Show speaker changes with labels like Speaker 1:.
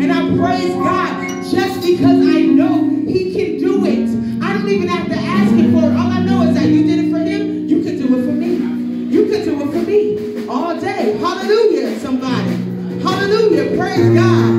Speaker 1: And I praise God just because I know he can do it. I don't even have to ask him for it. All I know is that you did it for him. You can do it for me. You can do it for me all day. Hallelujah, somebody. Hallelujah. Praise God.